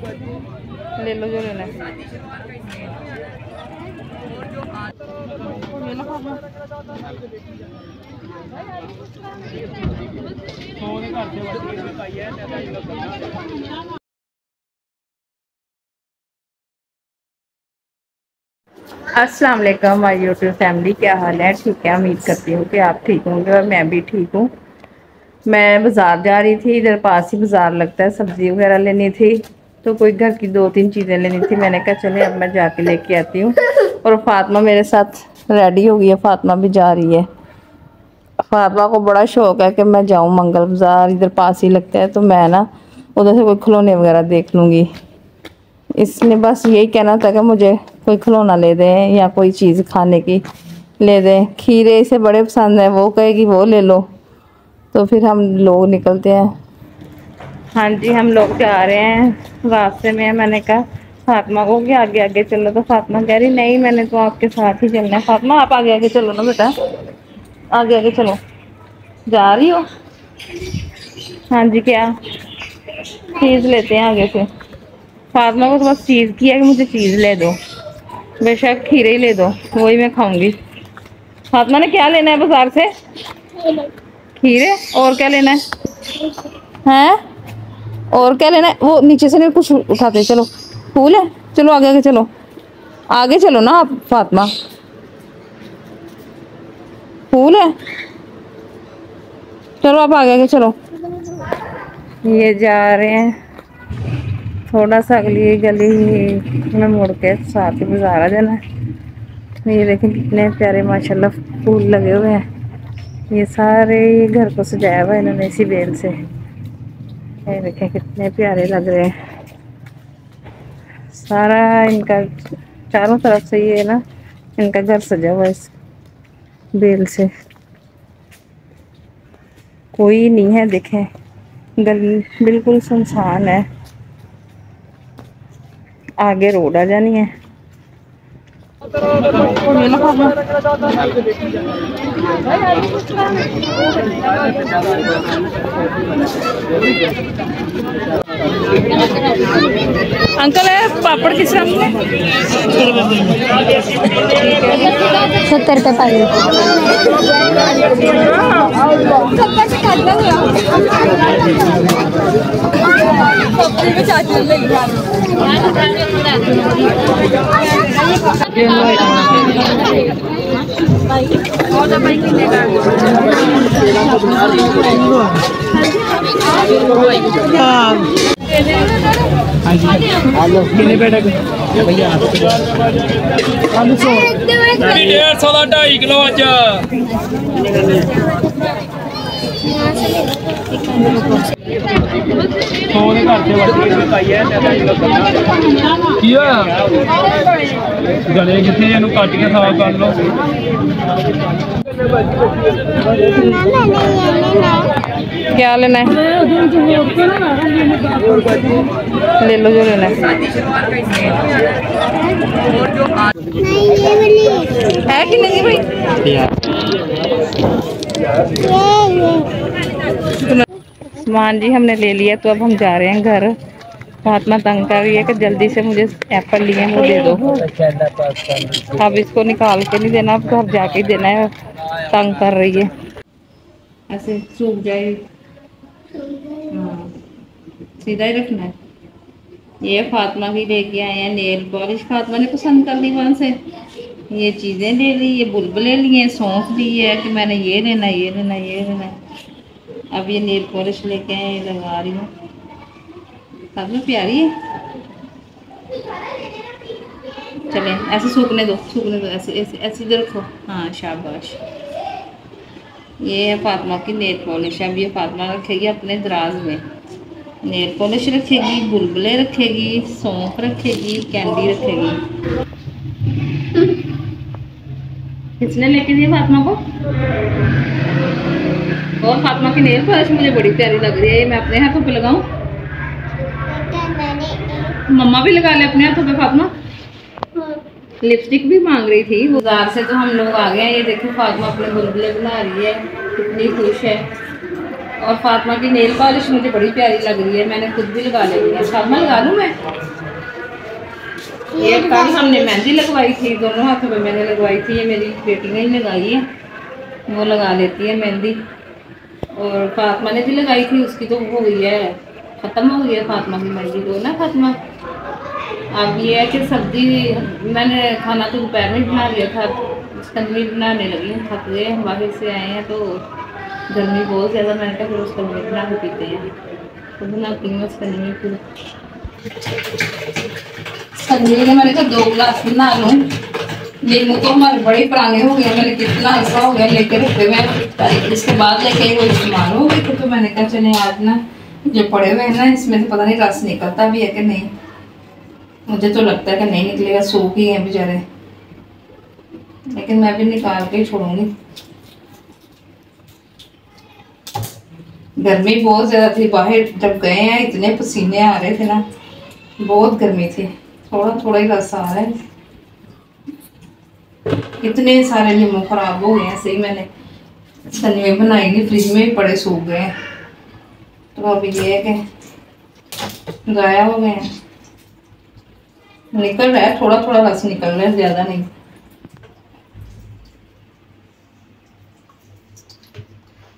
ले लो जो लेना है वालेकुम माय यूट्यूब फैमिली क्या हाल है? ठीक है, उम्मीद करती हूँ कि आप ठीक होंगे और मैं भी ठीक हूँ। मैं बाज़ार जा रही थी, इधर पास ही बाज़ार लगता है, सब्ज़ी वगैरह लेनी थी। तो कोई घर की दो तीन चीज़ें लेनी थी, मैंने कहा, चले, अब मैं जाके लेके आती हूँ। और फातिमा मेरे साथ रेडी हो गई है, फातिमा भी जा रही है। फातिमा को बड़ा शौक है कि मैं जाऊँ मंगल बाज़ार इधर पास ही लगता है तो मैं ना उधर से कोई खिलौने वगैरह देख लूँगी। इसने बस यही कहना था कि मुझे कोई खिलौना ले दें या कोई चीज़ खाने की ले दें। खीरे इसे बड़े पसंद है, वो कहेगी, वो ले लो। तो फिर हम लोग निकलते हैं। हाँ जी, हम लोग जा रहे हैं रास्ते में। मैंने कहा, फातिमा को कि आगे आगे चलो। तो फातिमा कह रही, नहीं, मैंने तो आपके साथ ही चलना है। फातिमा, आप आगे आगे चलो ना बेटा। आगे आगे चलो। जा रही हो? हाँ जी, क्या? चीज़ लेते हैं आगे से। फातिमा को तो बस चीज़ की है कि मुझे चीज़ ले दो। बेशक खीरे ही ले दो, वही मैं खाऊँगी। फातिमा ने क्या लेना है बाज़ार से? खीरे? और क्या लेना है? हैं? और क्या लेना है, वो नीचे से नहीं, कुछ उठाते, चलो। फूल है? चलो, आगे आगे चलो। आगे चलो ना आप, फातिमा। फूल है? चलो, आप आगे आगे चलो। ये जा रहे हैं। थोड़ा सा अगली गली में मुड़ के साथ ही बाज़ार आ जाना है। ये देखें, कितने प्यारे, माशाल्लाह, फूल लगे हुए हैं। ये सारे घर को सजाया हुआ है इन्होंने इसी बेल से। ये देखें कितने प्यारे लग रहे हैं। सारा इनका चारों तरफ़ से ये ना, इनका घर सजा हुआ इस बेल से। कोई नहीं है, देखें। गली, बिल्कुल सुनसान है। आगे रोड आ जानी है। अंकल है पापड़ किस रंग में सत्तर रुपये आलू कितने बेटा भैया आलू सौ डेढ़ सौ ढाई किलो अच्छा ਦੇ ਘਰ ਤੇ ਵੱਡੀ ਜਿਹੀ ਪਾਈ ਹੈ ਤੇ ਕੀ ਹੋਇਆ ਗਲੇ ਕਿੱਥੇ ਇਹਨੂੰ ਕੱਟ ਕੇ ਸਾਫ਼ ਕਰ ਲਓ क्या लेना है ले लो जो लेना है है कि नहीं भाई सामान जी हमने ले लिया तो अब हम जा रहे हैं घर। फातिमा तंग कर रही है कि जल्दी से मुझे एप्पल लिए, वो दे दो। अब इसको निकाल के नहीं देना, अब घर जाके देना है। तंग कर रही है। ऐसे सूख जाए। हाँ। सीधा ही रखना है। ये फातिमा भी लेके आए हैं, नेल पॉलिश फातिमा ने पसंद कर ली वहाँ से। ये चीज़ें ले ली, ये बुलबुले लिए, सौंफ दी है कि मैंने ये लेना ये लेना ये लेना। अब ये नेल पॉलिश लेके आए लगा रही हूँ। फातिमा प्यारी है। चले, ऐसे सूखने दो सूखने दो, ऐसे ऐसे ऐसे इधर रखो। हाँ शाबाश। ये है फातिमा की नेल पॉलिश अब ये फातिमा रखेगी अपने दराज में। नेल पॉलिश रखेगी, बुलबुले रखेगी, सौंफ रखेगी कैंडी रखेगी। किसने लेके दिया फातिमा को? और फातिमा की नेल पॉलिश मुझे बड़ी प्यारी लग रही है ये मैं अपने हाथों पे लगाऊँ? मम्मा भी लगा ले अपने हाथों पे फातिमा? लिपस्टिक भी मांग रही थी। बाज़ार से तो हम लोग आ गए हैं ये देखो फातिमा अपने बुलबुले बना रही है कितनी खुश है। और फातिमा की नेल पॉलिश मुझे बड़ी प्यारी लग रही है मैंने खुद भी लगा ली है। फातिमा लगा लूँ मैं? ये कल हमने मेहंदी लगवाई थी दोनों हाथों में मैंने लगवाई थी ये मेरी बेटी ने ही लगाई है वो लगा लेती है मेहंदी। और फातिमा ने भी लगाई थी उसकी तो हो गई है, ख़त्म हो गई है फातिमा की मेहंदी तो ना फातिमा? अब ये है कि सब्ज़ी, मैंने खाना तो दोपहर में बना लिया था स्कंदमी बनाने लगी हूँ, थक गए हम बाहर से आए हैं तो गर्मी बहुत ज़्यादा, मैंने कहा फिर स्कंदमी बना के पीते हैं। तो बनाती हूँ स्कंदमी फिर स्कंदमी के मैंने कहा दो गिलास बना लूँ। तो हमारे बड़े पुराने हो गए, मैंने कितना ऐसा हो गया लेके रुके मैं इसके बाद लेके वो इस्तेमाल हो गए तो मैंने कहा, चले आज ना, जो पड़े हुए हैं ना, इसमें तो पता नहीं रस निकलता भी है कि नहीं। मुझे तो लगता है कि नहीं निकलेगा सूख ही है बेचारे। लेकिन मैं भी निकाल के छोड़ूँगी। गर्मी बहुत ज़्यादा थी, बाहर जब गए हैं, इतने पसीने आ रहे थे ना, बहुत गर्मी थी। थोड़ा थोड़ा ही रस आ रहा है। इतने सारे नींबू खराब हो गए हैं, सही मैंने। सनवे बनाई नहीं फ्रिज में ही पड़े सूख गए तो अब ये है कि गाया हो गए हैं। निकल रहा है थोड़ा थोड़ा रस निकल रहा है ज़्यादा नहीं।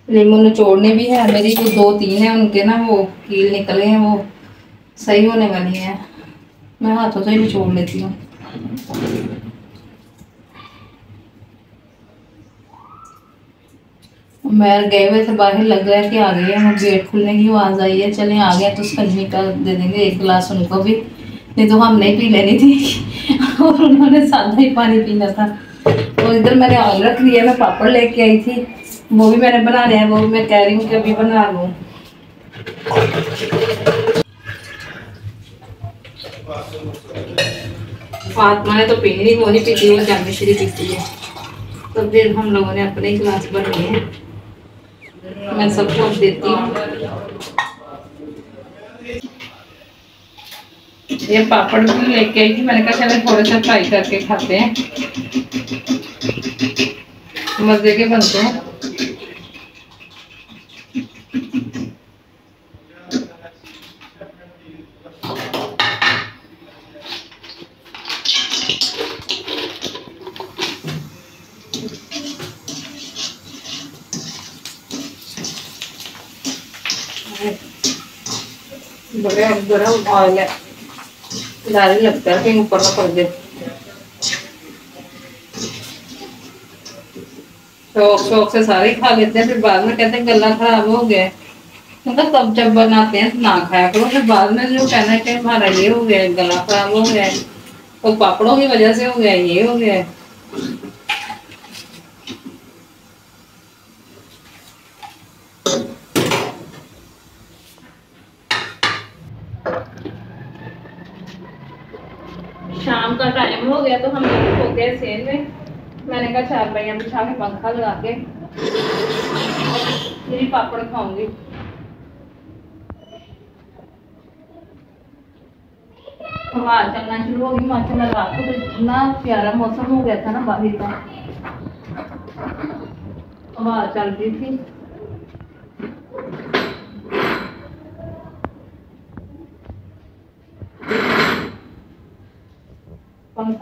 नींबू निचोड़ने भी है, मेरी जो दो तीन है, उनके ना वो कील निकले हैं, वो सही होने वाली है। मैं हाथों से ही निचोड़ लेती हूँ। मैं गए हुए थे बाहर, लग रहा है कि आ गए हैं गेट खुलने की आवाज़ आई है। चले, आ गए तो स्कंजमी का दे देंगे, एक गिलास उनको भी। नहीं तो हमने पी लेनी थी। और उन्होंने सादा ही पानी पीना था। और इधर मैंने ऑयल रख लिया मैं पापड़ लेके आई थी। वो भी मैंने बनाने हैं, वो भी मैं कह रही हूँ कि अभी बना लूँ। फातमा ने तो पीनी नहीं, वो नहीं पीती, वो जामी श्री पीती है। तो फिर हम लोगों ने अपने ही गिलास भर लिए हैं। मैं सबको देती हूँ। ये पापड़ भी लेके आई थी। मैंने कहा, चलो थोड़े से फ्राई करके खाते हैं। मज़े के बनते हैं। बड़े गरम ऑयल है डर लगता है ऊपर ना पड़ जाए शौक शौक से सारे खा लेते हैं फिर बाद में कहते हैं गला खराब हो गया मतलब तब जब बनाते हैं ना खाया करो फिर बाद में जो कहना है कि हमारा ये हो गया गला खराब हो गया तो पापड़ों की वजह से हो गया ये हो गया का टाइम हो गया तो हम लोग सो गए सेल में। मैंने कहा, चार पहिया बिछा के पंखा लगा के फिर पापड़ खाऊँगी। हवा चलना शुरू होगी माशा रात को। तो इतना प्यारा मौसम हो गया था ना बाहर का। हवा चल रही थी।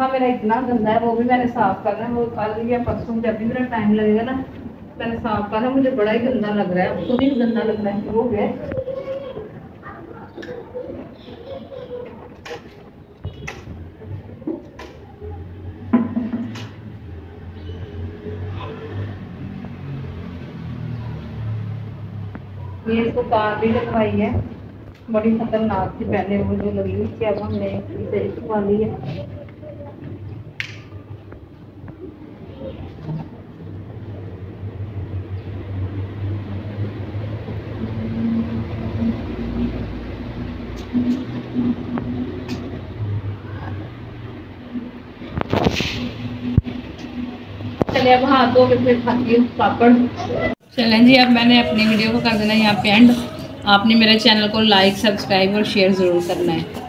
पंखा मेरा इतना गंदा है, वो भी मैंने साफ़ करना है, वो कल या परसों जब भी मेरा टाइम लगेगा ना, मैंने साफ़ करना मुझे बड़ा ही गंदा लग रहा है खुद ही गंदा लगना है, हो गया। ये इसको कार भी लगवाई है, बड़ी खतरनाक थी पहले वो जो लगी थी, अब हमने इसे लगवा ली है चलिए अब हाथ फिर खाती हूँ पापड़। चलें जी, अब मैंने अपनी वीडियो को कर देना यहाँ पे एंड आपने मेरे चैनल को लाइक सब्सक्राइब और शेयर ज़रूर करना है।